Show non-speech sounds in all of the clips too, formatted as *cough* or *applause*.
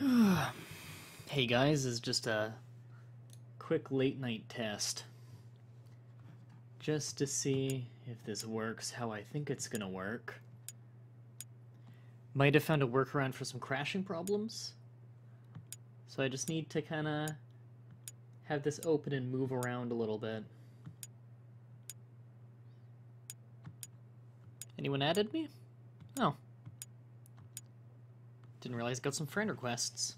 *sighs* hey guys, this is just a quick late night test. Just to see if this works how I think it's gonna work. Might have found a workaround for some crashing problems. So I just need to kinda have this open and move around a little bit. Anyone added me? Oh. Didn't realize I got some friend requests.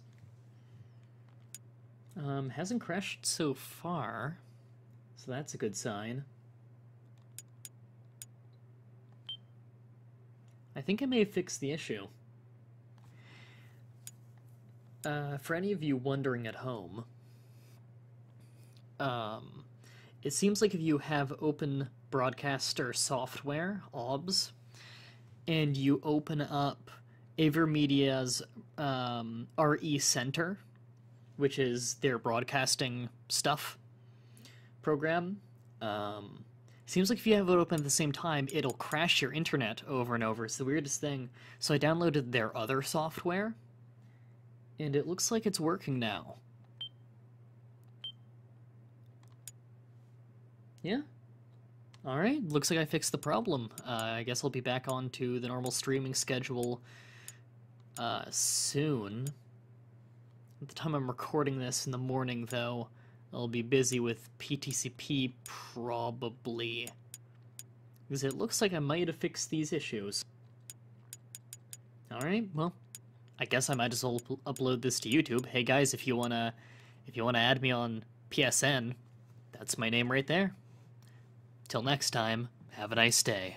Um, hasn't crashed so far, so that's a good sign. I think I may have fixed the issue. Uh, for any of you wondering at home, um, it seems like if you have open broadcaster software, OBS, and you open up AverMedia's um, RE Center, which is their broadcasting stuff program. Um, seems like if you have it open at the same time, it'll crash your internet over and over. It's the weirdest thing. So I downloaded their other software, and it looks like it's working now. Yeah. Alright, looks like I fixed the problem. Uh, I guess I'll be back on to the normal streaming schedule uh, soon. At the time I'm recording this in the morning, though, I'll be busy with PTCP probably. Because it looks like I might have fixed these issues. Alright, well, I guess I might as well upload this to YouTube. Hey guys, if you wanna if you wanna add me on PSN, that's my name right there. Till next time, have a nice day.